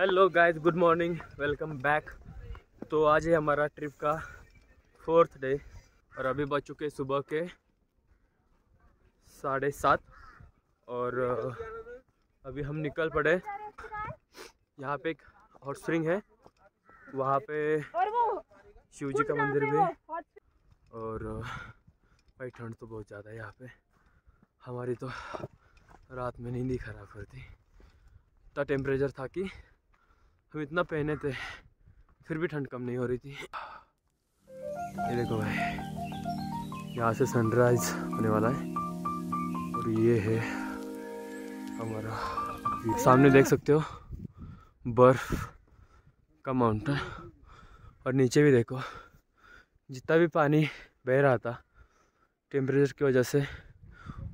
Hello guys good morning welcome back तो आज है हमारा ट्रिप का फोर्थ डे और अभी बज चुके सुबह के साढ़े सात। और अभी हम निकल पड़े। यहाँ पे एक हॉट स्प्रिंग है। वहाँ पे शिव जी का मंदिर भी और भाई ठंड तो बहुत ज़्यादा है यहाँ पे। हमारी तो रात में नींद ही खराब करती इतना टेम्परेचर था कि हम इतना पहने थे, फिर भी ठंड कम नहीं हो रही थी। ये देखो भाई, यहाँ से सनराइज होने वाला है। और ये है हमारा सामने देख सकते हो, बर्फ़ का माउंटेन और नीचे भी देखो, जितना भी पानी बह रहा था टेम्परेचर की वजह से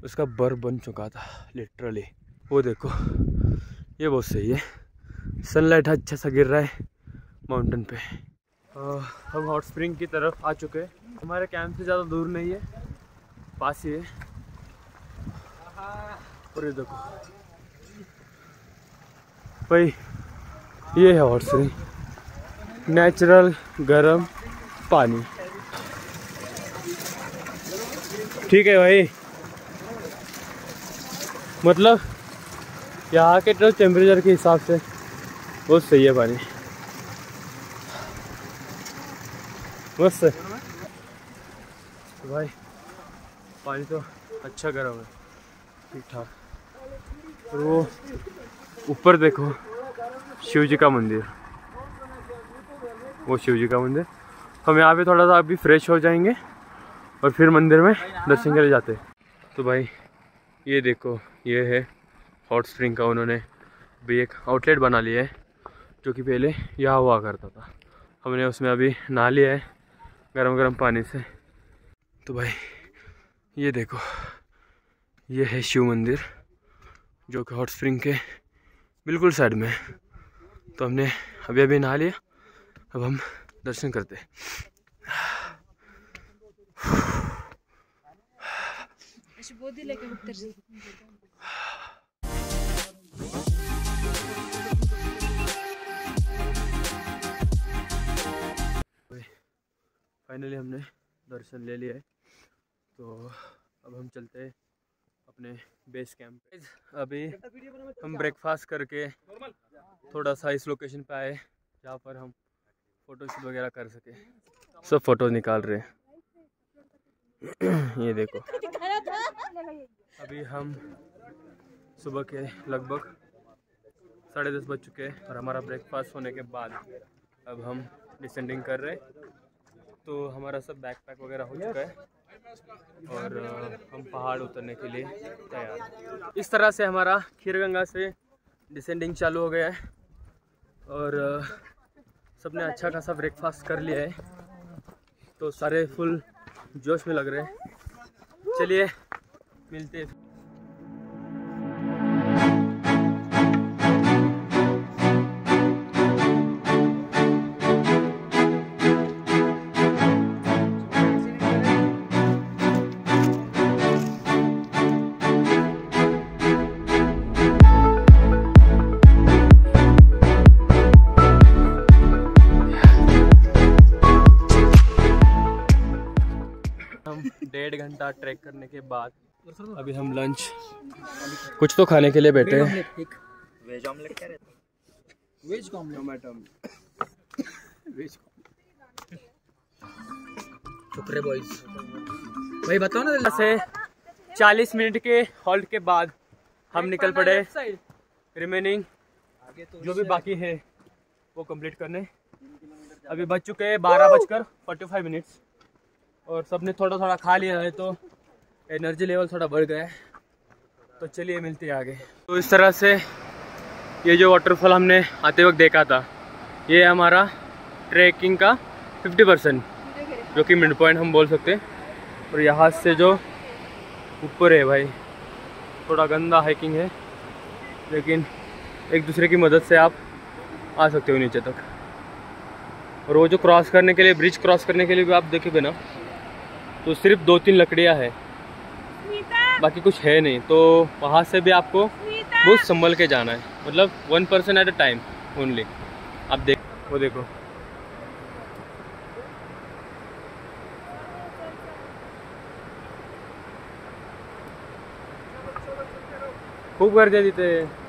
उसका बर्फ़ बन चुका था लिटरली वो देखो, ये बहुत सही है। सनलाइट अच्छा सा गिर रहा है माउंटेन पे। हम हॉट स्प्रिंग की तरफ़ आ चुके हैं। हमारे कैंप से ज़्यादा दूर नहीं है, पास ही है। और ये देखो। भाई, ये है हॉट स्प्रिंग नेचुरल गर्म पानी। ठीक है भाई। मतलब यहाँ के टेम्परेचर के हिसाब से बहुत सही है पानी। मस्त। है तो भाई, पानी तो अच्छा गर्म है। ठीक ठाक। और वो ऊपर देखो शिव जी का मंदिर। वो शिव जी का मंदिर। हम यहाँ पे थोड़ा सा अभी फ्रेश हो जाएँगे और फिर मंदिर में दर्शन के लिए जाते हैं। तो भाई, ये देखो, ये है हॉट स्प्रिंग का उन्होंने भी एक आउटलेट बना लिया है। जो कि पहले यहाँ हुआ करता था। हमने उसमें अभी नहा लिया है गर्म गर्म पानी से। तो भाई, ये देखो, ये है शिव मंदिर, जो कि हॉट स्प्रिंग के बिल्कुल साइड में है। तो हमने अभी अभी नहा लिया, अब हम दर्शन करते हैं। फाइनली हमने दर्शन ले लिया है। तो अब हम चलते हैं अपने बेस कैंप पे। अभी हम ब्रेकफास्ट करके थोड़ा सा इस लोकेशन पे आए जहाँ पर हम फ़ोटो शूट वगैरह कर सके। सब फ़ोटो निकाल रहे हैं। ये देखो। अभी हम सुबह के लगभग साढ़े दस बज चुके हैं और हमारा ब्रेकफास्ट होने के बाद अब हम डिसेंडिंग कर रहे हैं। तो हमारा सब बैक पैक वगैरह हो चुका है। और हम पहाड़ उतरने के लिए तैयार इस तरह से हमारा खीरगंगा से डिसेंडिंग चालू हो गया है। और सबने अच्छा खासा ब्रेकफास्ट कर लिया है। तो सारे फुल जोश में लग रहे हैं। चलिए, मिलते हैं। हम डेढ़ घंटा ट्रैक करने के बाद अभी हम लंच कुछ तो खाने के लिए बैठे हैं। वेज ऑमलेट क्या रहता वेज टोमेटो वेज बॉयज़ भाई बताओ ना यहाँ से 40 मिनट के हॉल्ट के बाद हम निकल पड़े। रिमेनिंग जो भी बाकी है वो कंप्लीट करने। अभी बज चुके हैं बारह बजकर फोर्टी फाइव मिनट्स और सबने थोड़ा थोड़ा खा लिया है तो एनर्जी लेवल थोड़ा बढ़ गया है। तो चलिए मिलते हैं आगे। तो इस तरह से ये जो वाटरफॉल हमने आते वक्त देखा था, ये हमारा ट्रैकिंग का 50 परसेंट जो कि मिड पॉइंट हम बोल सकते हैं। और यहाँ से जो ऊपर है भाई, थोड़ा गंदा हाइकिंग है, लेकिन एक दूसरे की मदद से आप आ सकते हो नीचे तक। और वो जो क्रॉस करने के लिए ब्रिज क्रॉस करने के लिए भी आप देखोगे ना तो सिर्फ़ दो तीन लकड़ियाँ है। बाकी कुछ है नहीं तो वहाँ से भी आपको बहुत संभल के जाना है। मतलब one person at a time only आप देख वो देखो। खूप गर्दी तिथे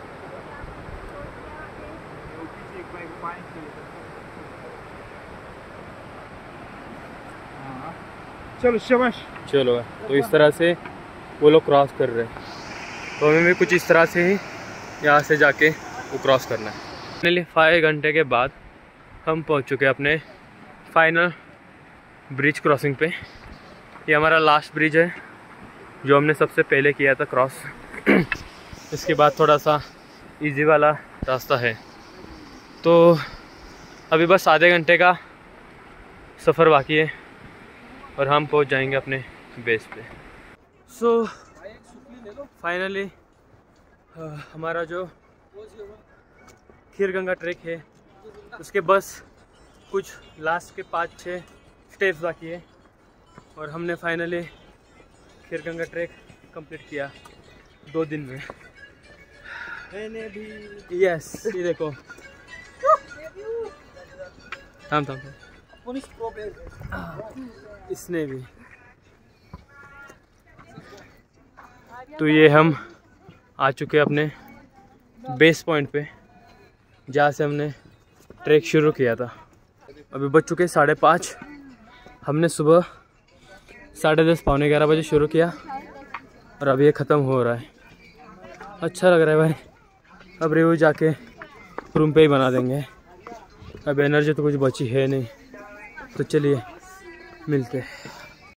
चलो, शाबाश। चलो तो इस तरह से वो लोग क्रॉस कर रहे हैं। तो हमें भी कुछ इस तरह से ही यहाँ से जाके वो क्रॉस करना है। फाइनली फाइव घंटे के बाद हम पहुँच चुके हैं अपने फाइनल ब्रिज क्रॉसिंग पे। ये हमारा लास्ट ब्रिज है, जो हमने सबसे पहले किया था क्रॉस इसके बाद थोड़ा सा इजी वाला रास्ता है। तो अभी बस आधे घंटे का सफ़र बाकी है। और हम पहुँच जाएँगे अपने बेस पे। सो so, फाइनली हमारा जो खीर गंगा ट्रैक है उसके बस कुछ लास्ट के पाँच छः स्टेप्स बाकी है और हमने फाइनली खीर गंगा ट्रैक कंप्लीट किया दो दिन में। मैंने भी। यस ये देखो। थाम थाम थाम। इसने भी। तो ये हम आ चुके अपने बेस पॉइंट पे, जहाँ से हमने ट्रैक शुरू किया था। अभी बज चुके साढ़े पाँच। हमने सुबह साढ़े दस, पौने ग्यारह बजे शुरू किया और अभी ये ख़त्म हो रहा है। अच्छा लग रहा है भाई। अब रिव्यू जाके रूम पे ही बना देंगे। अब एनर्जी तो कुछ बची है नहीं। तो चलिए मिलते हैं।